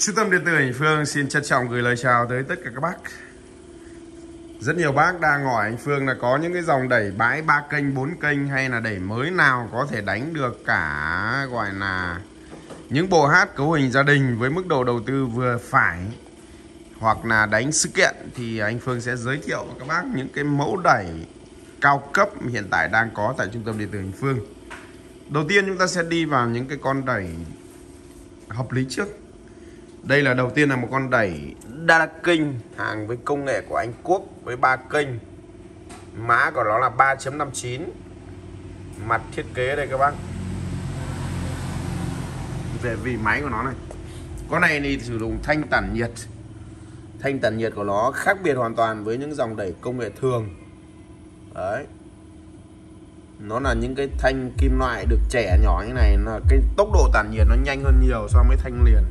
Trung tâm điện tử Hành Phương xin trân trọng gửi lời chào tới tất cả các bác. Rất nhiều bác đang hỏi anh Phương là có những cái dòng đẩy bãi ba kênh, 4 kênh hay là đẩy mới nào có thể đánh được cả gọi là những bộ hát cấu hình gia đình với mức độ đầu tư vừa phải hoặc là đánh sự kiện thì anh Phương sẽ giới thiệu với các bác những cái mẫu đẩy cao cấp hiện tại đang có tại trung tâm điện tử Anh Phương. Đầu tiên chúng ta sẽ đi vào những cái con đẩy hợp lý trước đây là đầu tiên là một con đẩy đa kênh hàng với công nghệ của Anh Quốc với ba kênh. Mã của nó là 3.59 mặt thiết kế đây các bác. Về vị máy của nó này. Con này thì sử dụng thanh tản nhiệt. Thanh tản nhiệt của nó khác biệt hoàn toàn với những dòng đẩy công nghệ thường. Đấy. Nó là những cái thanh kim loại được trẻ nhỏ như này là cái tốc độ tản nhiệt nó nhanh hơn nhiều so với thanh liền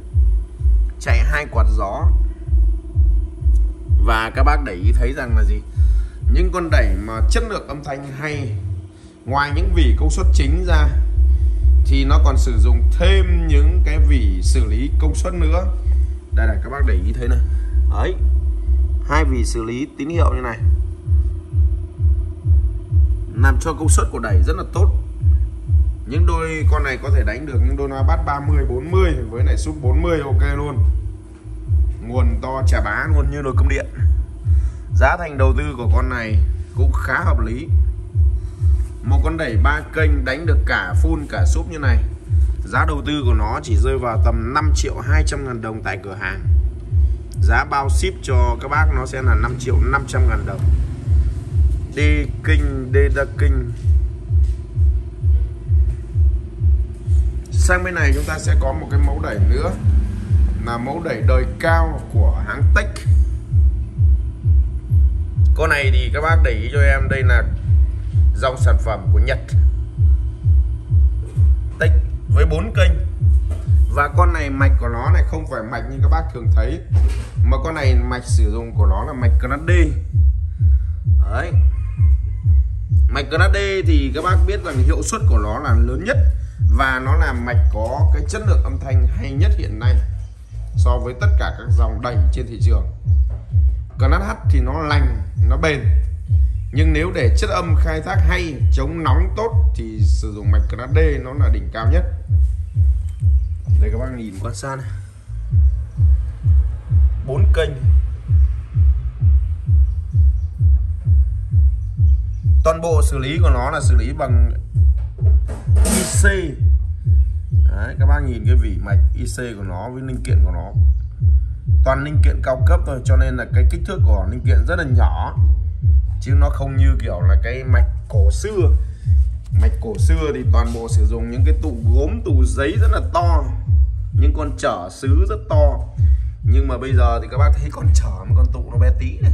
chạy hai quạt gió. Và các bác để ý thấy rằng là gì? Những con đẩy mà chất lượng âm thanh hay, ngoài những vỉ công suất chính ra, thì nó còn sử dụng thêm những cái vỉ xử lý công suất nữa. Đây này, các bác để ý thấy này. Ấy hai vỉ xử lý tín hiệu như này. Làm cho công suất của đẩy rất là tốt những đôi con này có thể đánh được những đôi loa bát 30 40 với lại sub 40 ok luôn. Nguồn to chà bá luôn như đôi cơm điện. Giá thành đầu tư của con này cũng khá hợp lý. Một con đẩy ba kênh đánh được cả full, cả súp như này. Giá đầu tư của nó chỉ rơi vào tầm 5 triệu 200 ngàn đồng tại cửa hàng. Giá bao ship cho các bác nó sẽ là 5 triệu 500 ngàn đồng. Đi kinh đê đa kinh sang bên này chúng ta sẽ có một cái mẫu đẩy nữa, là mẫu đẩy đời cao của hãng Tech. Con này thì các bác để ý cho em, đây là dòng sản phẩm của Nhật. Tech với bốn kênh. Và con này mạch của nó này không phải mạch như các bác thường thấy, mà con này mạch sử dụng của nó là mạch Class D. Đấy. Mạch Class D thì các bác biết rằng hiệu suất của nó là lớn nhất và nó là mạch có cái chất lượng âm thanh hay nhất hiện nay so với tất cả các dòng đẩy trên thị trường. Class H thì nó lành, nó bền. Nhưng nếu để chất âm khai thác hay chống nóng tốt thì sử dụng mạch Class D nó là đỉnh cao nhất. Đây các bác nhìn quan sát này. Bốn kênh. Toàn bộ xử lý của nó là xử lý bằng IC Đấy, các bác nhìn cái vỉ mạch IC của nó với linh kiện của nó. Toàn linh kiện cao cấp thôi cho nên là cái kích thước của linh kiện rất là nhỏ. Chứ nó không như kiểu là cái mạch cổ xưa. Mạch cổ xưa thì toàn bộ sử dụng những cái tụ gốm tụ giấy rất là to. Những con trở sứ rất to. Nhưng mà bây giờ thì các bác thấy con trở mà con tụ nó bé tí này.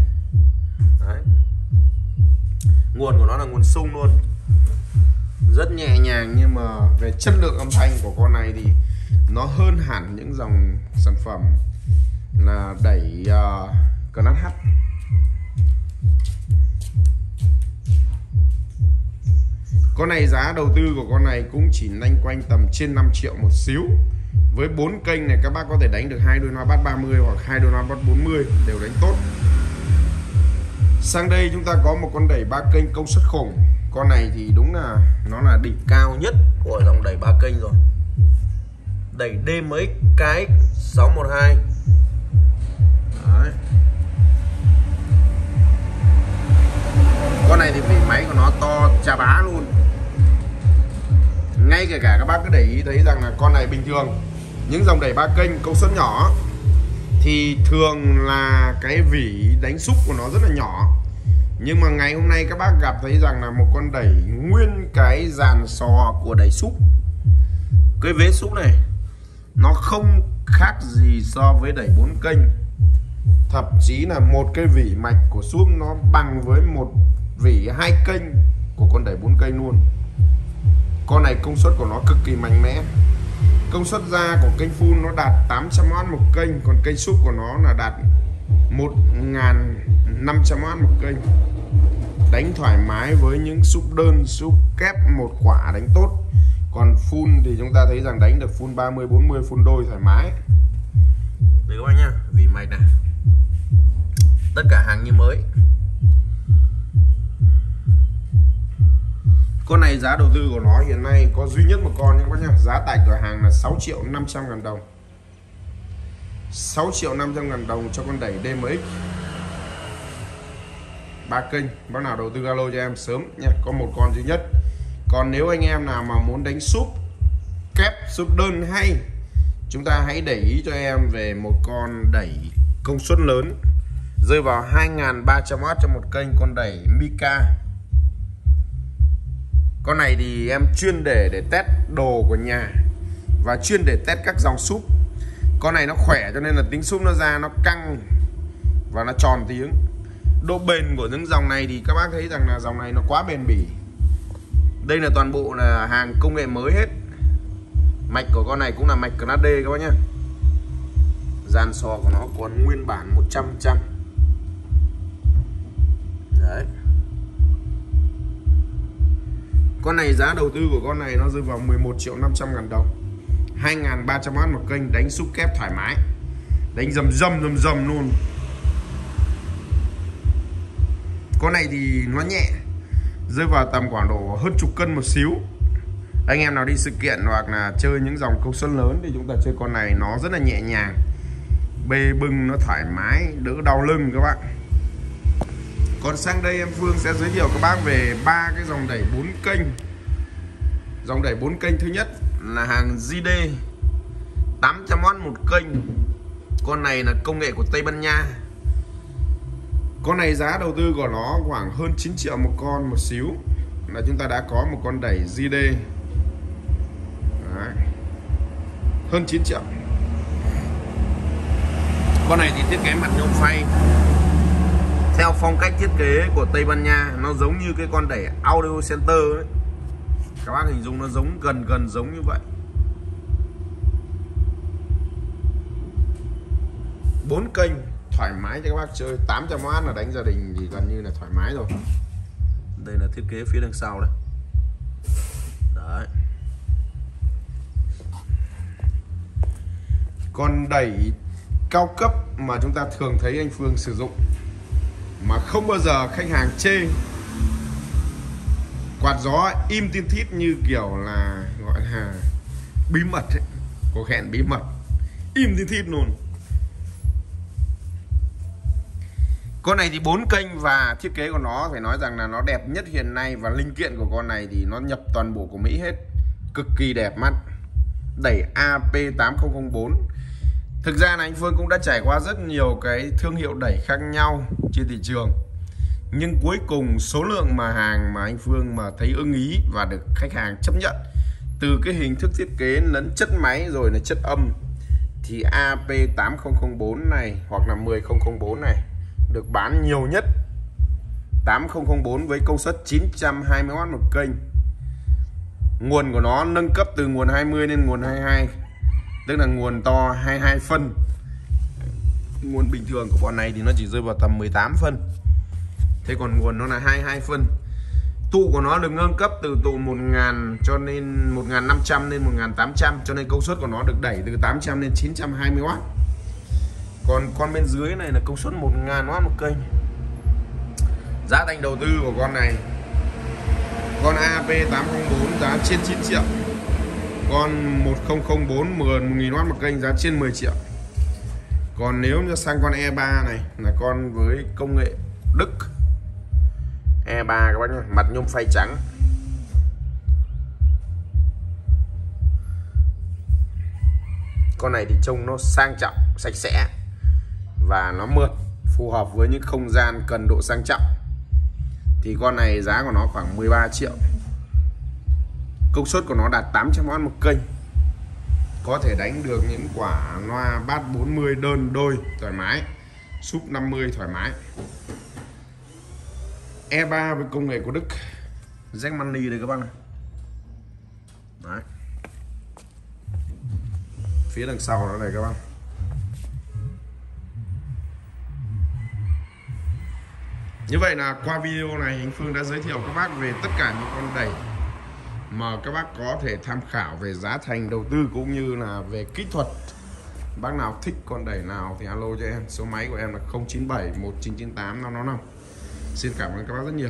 Đấy. nguồn của nó là nguồn sung luôn rất nhẹ nhàng nhưng mà về chất lượng âm thanh của con này thì nó hơn hẳn những dòng sản phẩm là đẩy uh, Class H. Con này giá đầu tư của con này cũng chỉ lanh quanh tầm trên 5 triệu một xíu. Với bốn kênh này các bác có thể đánh được hai đôi loa bát 30 hoặc hai đôi loa bát 40 đều đánh tốt. Sang đây chúng ta có một con đẩy ba kênh công suất khủng. Con này thì đúng là nó là đỉnh cao nhất của dòng đẩy ba kênh rồi. Đẩy DMX cái 612 Đấy. con này thì vỉ máy của nó to chà bá luôn. Ngay kể cả các bác cứ để ý thấy rằng là con này bình thường. Những dòng đẩy ba kênh công suất nhỏ thì thường là cái vỉ đánh xúc của nó rất là nhỏ nhưng mà ngày hôm nay các bác gặp thấy rằng là một con đẩy nguyên cái dàn sò của đẩy xúc cái vế xúc này, nó không khác gì so với đẩy bốn kênh. Thậm chí là một cái vỉ mạch của súp nó bằng với một vỉ hai kênh của con đẩy bốn kênh luôn. Con này công suất của nó cực kỳ mạnh mẽ. Công suất ra của kênh full nó đạt 800W một kênh, còn kênh súp của nó là đạt 1.500 W một kênh. Đánh thoải mái với những súp đơn, súp kép, một quả đánh tốt. Còn full thì chúng ta thấy rằng đánh được full 30 40 full đôi thoải mái. Đây các bạn nhá? Vì mạch này tất cả hàng như mới. Con này giá đầu tư của nó hiện nay có duy nhất một con nhé các bác nhá. Giá tại cửa hàng là 6 triệu 500 ngàn đồng. 6 triệu 500 ngàn đồng cho con đẩy DMX ba kênh, bác nào đầu tư alo cho em sớm nha có một con duy nhất. Còn nếu anh em nào mà muốn đánh súp, kép, súp đơn hay, chúng ta hãy để ý cho em về một con đẩy công suất lớn. Rơi vào 2.300W cho một kênh con đẩy Mika. Con này thì em chuyên để để test đồ của nhà và chuyên để test các dòng súp con này nó khỏe cho nên là tính súp nó ra nó căng và nó tròn tiếng. Độ bền của những dòng này thì các bác thấy rằng là dòng này nó quá bền bỉ. Đây là toàn bộ là hàng công nghệ mới hết. Mạch của con này cũng là mạch Class D các bác nhá. Dàn sò của nó còn nguyên bản 100 trăm đấy. Con này giá đầu tư của con này nó rơi vào 11 triệu 500 ngàn đồng. 2.300W một kênh đánh xúc kép thoải mái. Đánh dầm dầm dầm dầm luôn. Con này thì nó nhẹ, rơi vào tầm khoảng độ hơn chục cân một xíu. Anh em nào đi sự kiện hoặc là chơi những dòng công suất lớn thì chúng ta chơi con này nó rất là nhẹ nhàng, bê bưng nó thoải mái, đỡ đau lưng các bạn. Còn sang đây em Phương sẽ giới thiệu các bác về ba cái dòng đẩy 4 kênh. Dòng đẩy 4 kênh thứ nhất là hàng JD 800W một kênh. Con này là công nghệ của Tây Ban Nha. Con này giá đầu tư của nó khoảng hơn 9 triệu một con một xíu. Là chúng ta đã có một con đẩy JD Đấy. hơn 9 triệu. Con này thì thiết kế mặt nhôm phay. Theo phong cách thiết kế của Tây Ban Nha, nó giống như cái con đẩy Audio Center ấy các bác hình dung nó giống, gần gần giống như vậy. Bốn kênh, thoải mái cho các bác chơi. 800W là đánh gia đình thì gần như là thoải mái rồi. Đây là thiết kế phía đằng sau đây. Đấy. Còn đẩy cao cấp mà chúng ta thường thấy anh Phương sử dụng, mà không bao giờ khách hàng chê quạt gió im tin thít như kiểu là gọi là bí mật ấy. cuộc hẹn bí mật. Im tin thít luôn. Con này thì bốn kênh và thiết kế của nó, phải nói rằng là nó đẹp nhất hiện nay và linh kiện của con này thì nó nhập toàn bộ của Mỹ hết. Cực kỳ đẹp mắt. Đẩy AP8004 thực ra là anh Phương cũng đã trải qua rất nhiều cái thương hiệu đẩy khác nhau trên thị trường nhưng cuối cùng số lượng mà hàng mà anh Phương mà thấy ưng ý và được khách hàng chấp nhận, từ cái hình thức thiết kế lẫn chất máy rồi là chất âm, thì AP8004 này hoặc là 10004 này được bán nhiều nhất. 8004 với công suất 920W một kênh. Nguồn của nó nâng cấp từ nguồn 20 lên nguồn 22 tức là nguồn to 22 phân. Nguồn bình thường của bọn này thì nó chỉ rơi vào tầm 18 phân thế còn nguồn nó là 22 phân. Tụ của nó được nâng cấp từ tụ 1000 cho nên 1500 lên 1800 cho nên công suất của nó được đẩy từ 800 lên 920W còn con bên dưới này là công suất 1000W một kênh. Giá thành đầu tư của con này, con AP804 giá trên 9 triệu. Con 1004 10.000W một kênh giá trên 10 triệu. Còn nếu như sang con E3 này là con với công nghệ Đức. E3 các bác nhé. Mặt nhôm phay trắng. Con này thì trông nó sang trọng, sạch sẽ. Và nó mượt, phù hợp với những không gian cần độ sang trọng. Thì con này giá của nó khoảng 13 triệu. Công suất của nó đạt 800W một kênh. Có thể đánh được những quả loa bát 40 đơn đôi thoải mái, súp 50 thoải mái. E3 với công nghệ của Đức. Jack Money đây các bác này. Đấy. phía đằng sau đó này các bác Như vậy là qua video này anh Phương đã giới thiệu các bác về tất cả những con đẩy mà các bác có thể tham khảo về giá thành đầu tư cũng như là về kỹ thuật. Bác nào thích con đẩy nào thì alo cho em. Số máy của em là 097 1998 555 xin cảm ơn các bác rất nhiều.